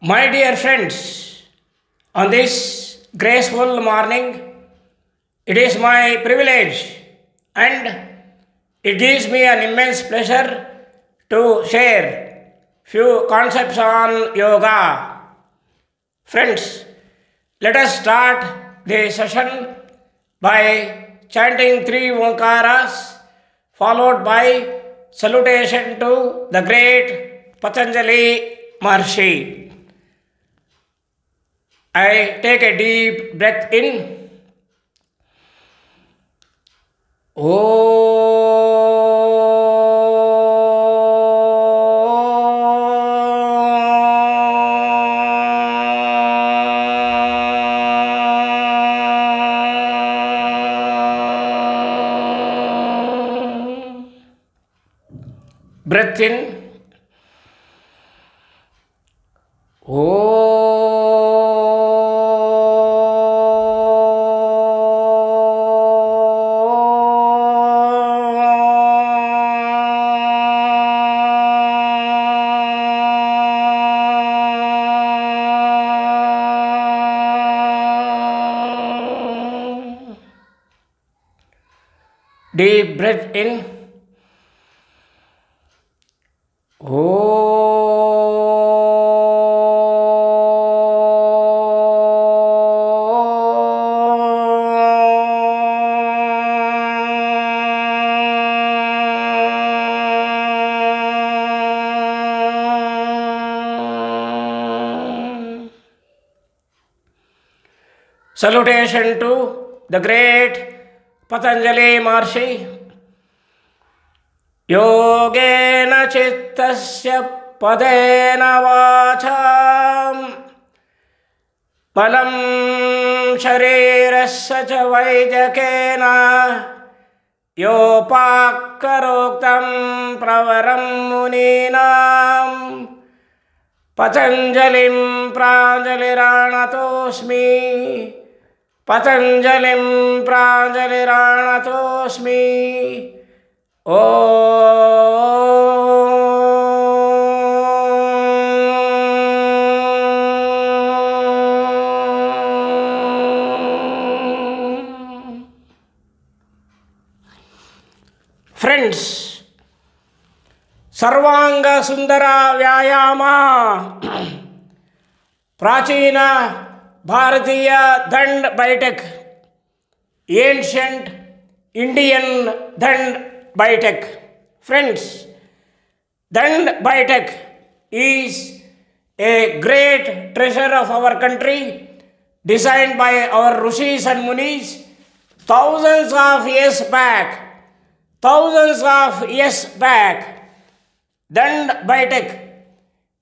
My dear friends, on this graceful morning, it is my privilege and it gives me an immense pleasure to share few concepts on yoga. Friends, let us start the session by chanting three Omkaras followed by salutation to the great Patanjali Maharshi. I take a deep breath in. Oh. Breath in. Deep breath in. Salutation to the great Patanjali Maharshi. योगेन चित्तस्य पदेन वाचां बलं शरीरस्य च वैजकेन योपाकरोक्तं प्रवरं मुनीनां पतञ्जलिं प्राञ्जलिराणतोऽस्मि। पतञ्जलिं प्राञ्जलिराणतोऽस्मि ओ friends సర్వాంగ సుందర వ్యాయామ ప్రాచీన ಭಾರತೀಯ dand baithak ancient Indian dand baithak. Friends dand baithak is a great treasure of our country designed by our rishis and munis. thousands of years back, thousands of years back, Dand Baithak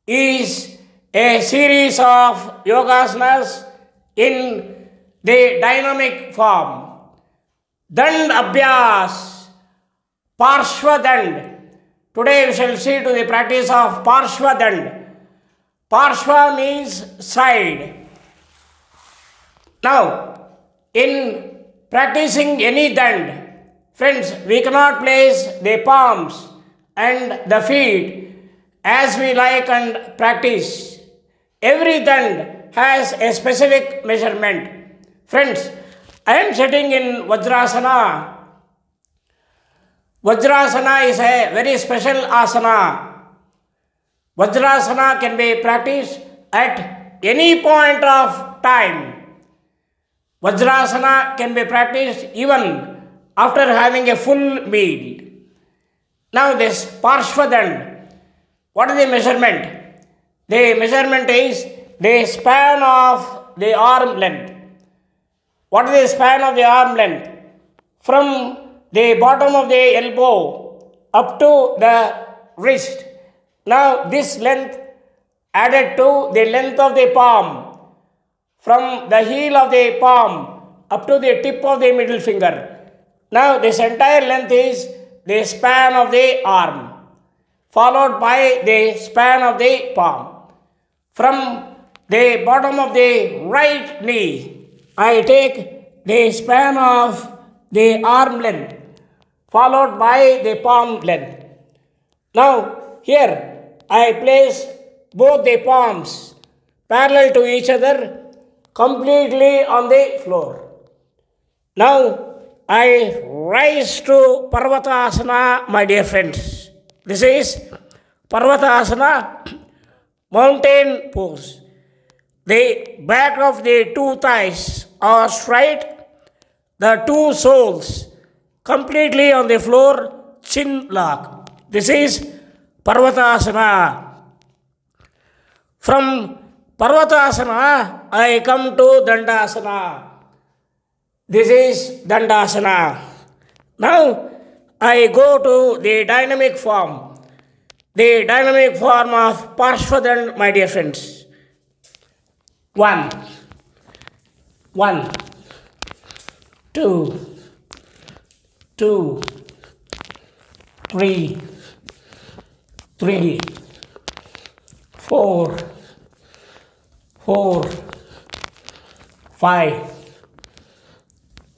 is a series of yogasanas in the dynamic form. Dand Abhyas Parshvadand. Today we shall see to the practice of Parshvadand. Parshva means side. Now, in practicing any dand, friends, we cannot place the palms and the feet as we like and practice. Every dand has a specific measurement. Friends, I am sitting in Vajrasana Vajrasana is a very special asana. Vajrasana can be practiced at any point of time. Vajrasana can be practiced even after having a full meal. Now, this Parshvadand, what is the measurement? The measurement is the span of the arm length. What is the span of the arm length? From the bottom of the elbow up to the wrist. Now, this length added to the length of the palm from the heel of the palm up to the tip of the middle finger. Now, this entire length is the span of the arm, followed by the span of the palm. From the bottom of the right knee, I take the span of the arm length followed by the palm length. Now, here I place both the palms parallel to each other, completely on the floor. Now I rise to Parvatasana, my dear friends. This is Parvatasana, mountain pose. The back of the two thighs are straight, the two soles completely on the floor, chin lock. This is Parvatasana. From Parvatasana, I come to Dandasana. This is Dandasana. Now I go to the dynamic form. The dynamic form of Parshvadan, my dear friends. One, one, two, two, three, three, four, four, five,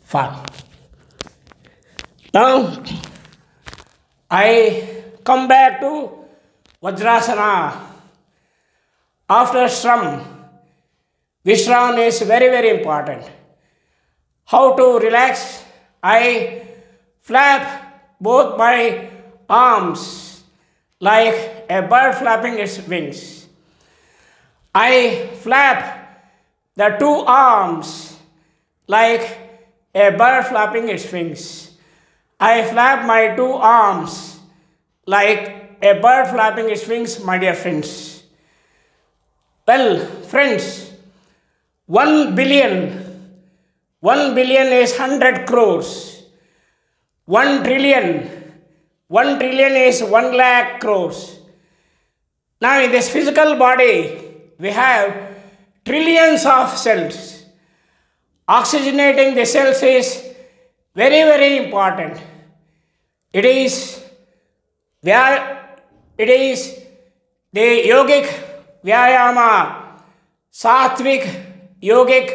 five. Now I come back to Vajrasana. After Shram, Vishram is very, very important. How to relax? I flap both my arms like a bird flapping its wings. I flap the two arms like a bird flapping its wings. I flap my two arms like a bird flapping its wings, my dear friends. Well, friends, one billion, one billion is hundred crores. One trillion, one trillion is one lakh crores. Now, in this physical body, we have trillions of cells. Oxygenating the cells is very, very important. It is where it is the yogic vyayama, sattvic yogic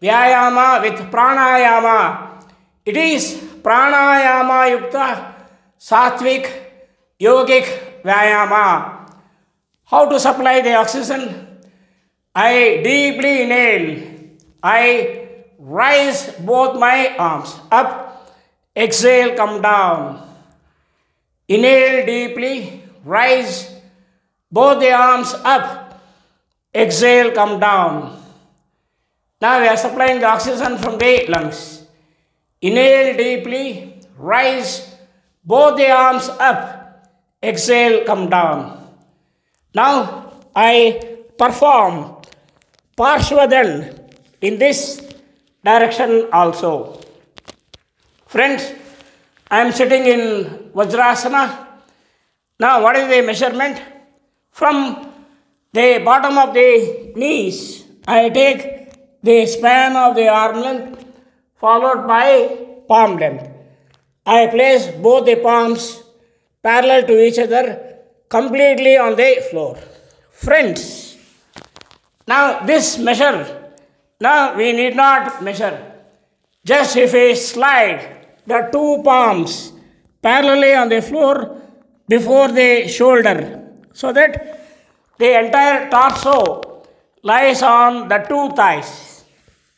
vyayama with pranayama. It is pranayama yukta sattvic yogic vyayama. How to supply the oxygen? I deeply inhale. I rise both my arms up, exhale, come down. Inhale deeply, rise both the arms up, exhale, come down. Now we are supplying the oxygen from the lungs. Inhale deeply, rise both the arms up, exhale, come down. Now I perform Parshvadan in this direction also. Friends, I am sitting in Vajrasana. Now, what is the measurement? From the bottom of the knees, I take the span of the arm length followed by palm length. I place both the palms parallel to each other completely on the floor. Friends, now this measure now we need not measure. Just if we slide the two palms parallelly on the floor before the shoulder so that the entire torso lies on the two thighs.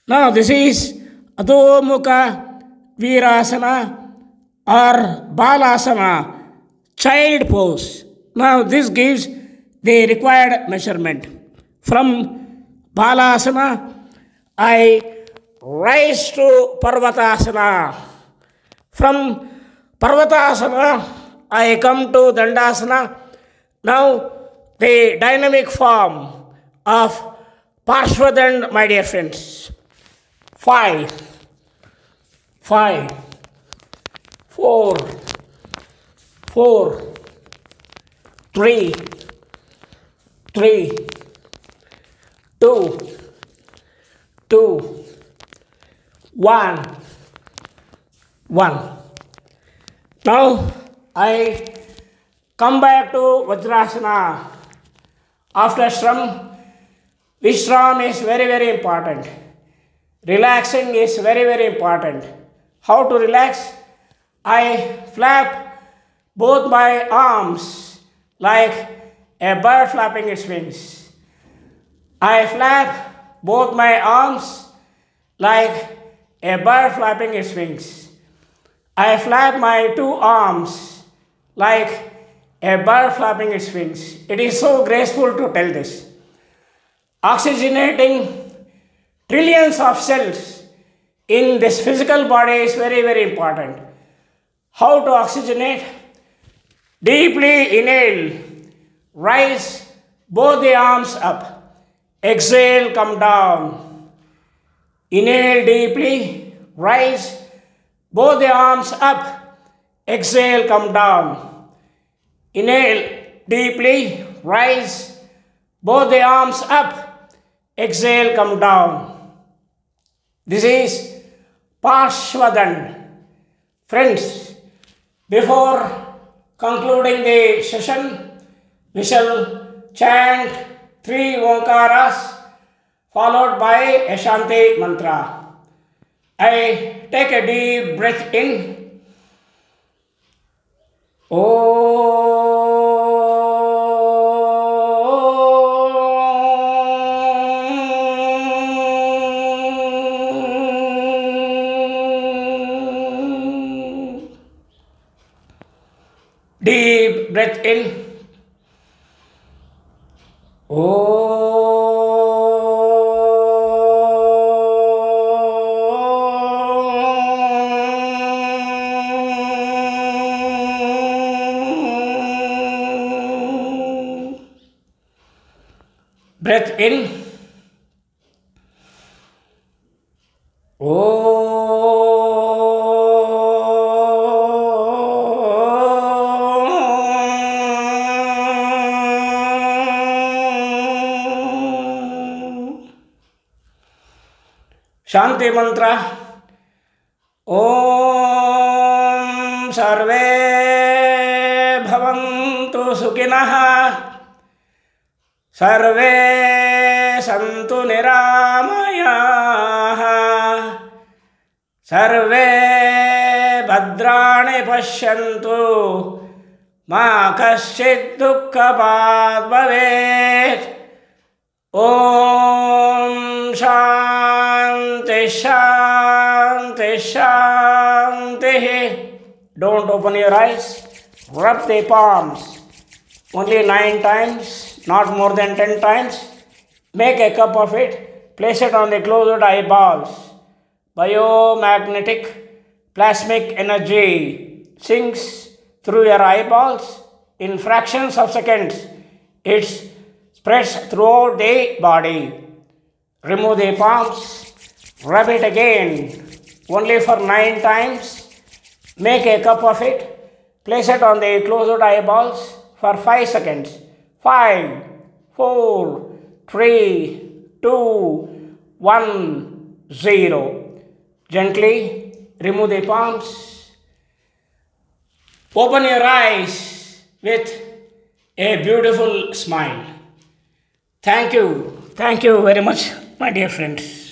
Now this is Adho Mukha Virasana or Balasana, child pose. Now this gives the required measurement. From Balasana I rise to Parvatasana. From Parvatasana, I come to Dandasana. Now, the dynamic form of Parshvadan, my dear friends. Five, five, four, four, three, three, two, two, one, one. Now I come back to Vajrasana. After Shram, Vishram is very, very important. Relaxing is very, very important. How to relax? I flap both my arms like a bird flapping its wings. I flap both my arms like a bird flapping its wings. I flap my two arms like a bird flapping its wings. It is so graceful to tell this. Oxygenating trillions of cells in this physical body is very, very important. How to oxygenate? Deeply inhale, rise both the arms up. Exhale, come down. Inhale deeply, rise both the arms up. Exhale, come down. Inhale deeply, rise both the arms up. Exhale, come down. This is Parshvadand. Friends, before concluding the session, we shall chant three Omkaras followed by a Shanti mantra. I take a deep breath in. Om. In. Om. Breath in. Shanti mantra. Om सर्वे भवन्तु सुखिनः। सर्वे सन्तु निरामयाः। सर्वे भद्राणि पश्यन्तु। मा कश्चित् दुःखभाग् भवेत्। ॐ शान्ति Shanti, Shanti. Don't open your eyes. Rub the palms. Only nine times, not more than ten times. Make a cup of it. Place it on the closed eyeballs. Biomagnetic plasmic energy sinks through your eyeballs in fractions of seconds. It spreads throughout the body. Remove the palms rub it again, only for nine times. Make a cup of it, place it on the closed eyeballs for five seconds. Five, four, three, two, one, zero. Gently remove the palms. Open your eyes with a beautiful smile. Thank you. Thank you very much, my dear friends.